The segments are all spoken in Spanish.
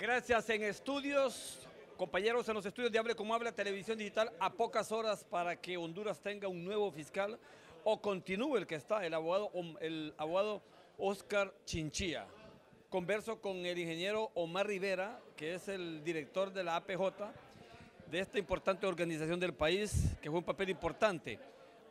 Gracias en estudios, compañeros en los estudios de Hable como Habla, Televisión Digital, a pocas horas para que Honduras tenga un nuevo fiscal o continúe el que está, el abogado, el abogado Oscar Chinchilla. Converso con el ingeniero Omar Rivera, que es el director de la APJ, de esta importante organización del país, que fue un papel importante.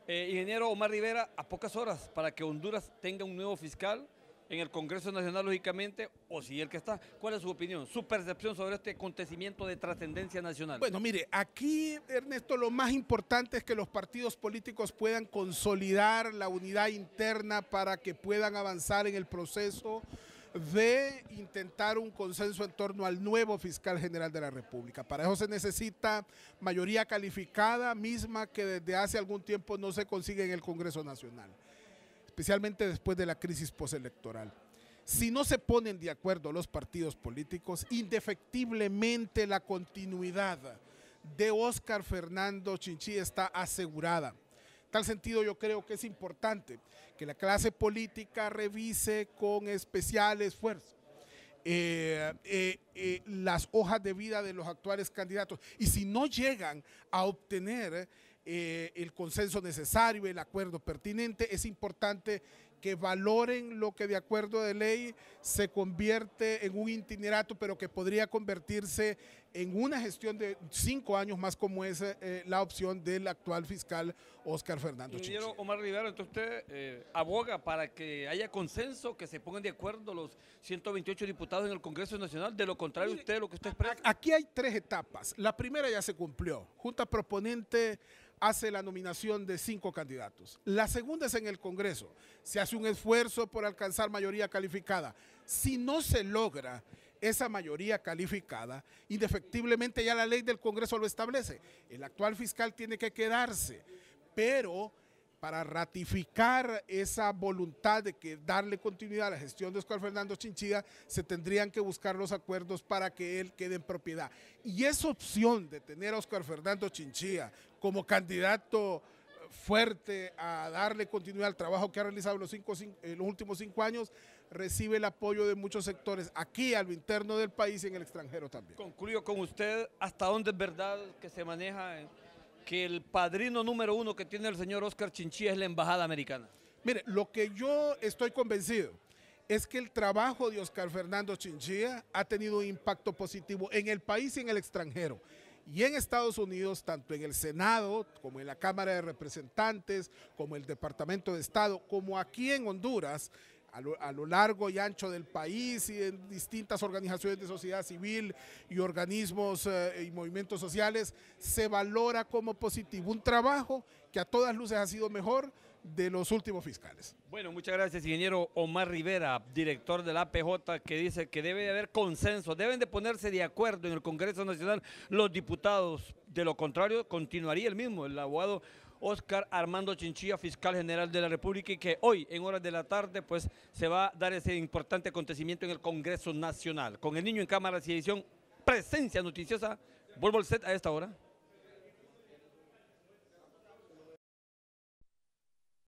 Eh, ingeniero Omar Rivera, a pocas horas para que Honduras tenga un nuevo fiscal en el Congreso Nacional, lógicamente, o si el que está. ¿Cuál es su opinión, su percepción sobre este acontecimiento de trascendencia nacional? Bueno, mire, aquí, Ernesto, lo más importante es que los partidos políticos puedan consolidar la unidad interna para que puedan avanzar en el proceso de intentar un consenso en torno al nuevo fiscal general de la República. Para eso se necesita mayoría calificada, misma que desde hace algún tiempo no se consigue en el Congreso Nacional especialmente después de la crisis postelectoral. Si no se ponen de acuerdo los partidos políticos, indefectiblemente la continuidad de Óscar Fernando Chinchí está asegurada. En tal sentido, yo creo que es importante que la clase política revise con especial esfuerzo eh, eh, eh, las hojas de vida de los actuales candidatos. Y si no llegan a obtener eh, el consenso necesario, el acuerdo pertinente. Es importante que valoren lo que de acuerdo de ley se convierte en un itinerato, pero que podría convertirse en una gestión de cinco años más como es eh, la opción del actual fiscal Oscar Fernando Ingeniero Omar Rivera, entonces usted eh, aboga para que haya consenso, que se pongan de acuerdo los 128 diputados en el Congreso Nacional, de lo contrario usted, lo que usted expresa. Aquí hay tres etapas. La primera ya se cumplió. Junta proponente hace la nominación de cinco candidatos. La segunda es en el Congreso. Se un esfuerzo por alcanzar mayoría calificada. Si no se logra esa mayoría calificada, indefectiblemente ya la ley del Congreso lo establece. El actual fiscal tiene que quedarse, pero para ratificar esa voluntad de que darle continuidad a la gestión de Oscar Fernando Chinchilla, se tendrían que buscar los acuerdos para que él quede en propiedad. Y esa opción de tener a Oscar Fernando Chinchilla como candidato fuerte a darle continuidad al trabajo que ha realizado en los, los últimos cinco años, recibe el apoyo de muchos sectores aquí, a lo interno del país y en el extranjero también. Concluyo con usted, ¿hasta dónde es verdad que se maneja que el padrino número uno que tiene el señor Oscar Chinchilla es la embajada americana? Mire, lo que yo estoy convencido es que el trabajo de Oscar Fernando Chinchilla ha tenido un impacto positivo en el país y en el extranjero. Y en Estados Unidos, tanto en el Senado, como en la Cámara de Representantes, como el Departamento de Estado, como aquí en Honduras, a lo, largo y ancho del país y en distintas organizaciones de sociedad civil y organismos eh, y movimientos sociales, se valora como positivo. Un trabajo que a todas luces ha sido mejor de los últimos fiscales. Bueno, muchas gracias, ingeniero Omar Rivera, director de la APJ, que dice que debe de haber consenso, deben de ponerse de acuerdo en el Congreso Nacional los diputados, de lo contrario continuaría el mismo, el abogado Oscar Armando Chinchilla, fiscal general de la República, y que hoy, en horas de la tarde, pues se va a dar ese importante acontecimiento en el Congreso Nacional. Con el niño en cámara y edición, presencia noticiosa, vuelvo al set a esta hora.